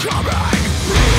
coming.